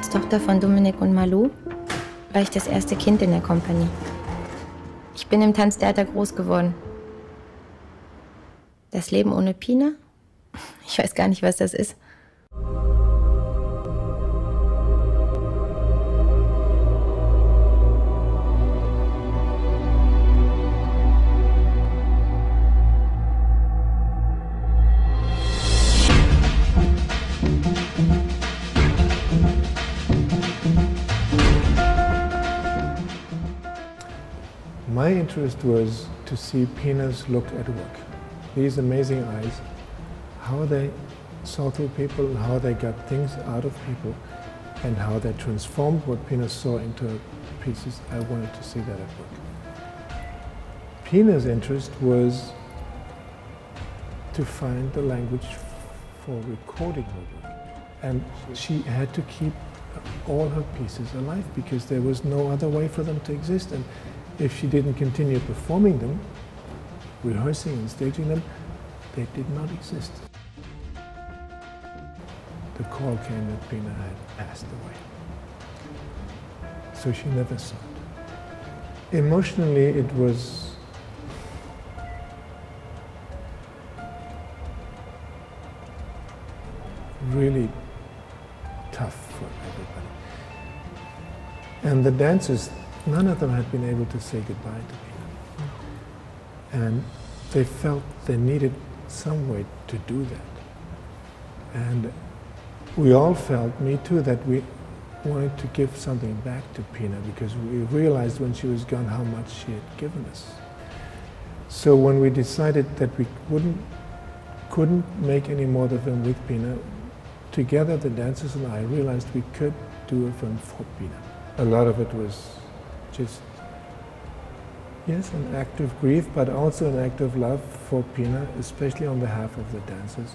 Als Tochter von Dominik und Malou war ich das erste Kind in der Kompanie. Ich bin im Tanztheater groß geworden. Das Leben ohne Pina? Ich weiß gar nicht, was das ist. My interest was to see Pina's look at work. These amazing eyes, how they saw through people, how they got things out of people, and how they transformed what Pina saw into pieces. I wanted to see that at work. Pina's interest was to find the language for recording her work. And she had to keep all her pieces alive because there was no other way for them to exist. And if she didn't continue performing them, rehearsing and staging them, they did not exist. The call came that Pina had passed away. So she never saw it. Emotionally, it was really tough for everybody. And the dancers none of them had been able to say goodbye to Pina. And they felt they needed some way to do that. And we all felt, me too, that we wanted to give something back to Pina because we realized when she was gone how much she had given us. So when we decided that we wouldn't, couldn't make any more of the film with Pina, together the dancers and I realized we could do a film for Pina. A lot of it was just, yes, an act of grief, but also an act of love for Pina, especially on behalf of the dancers.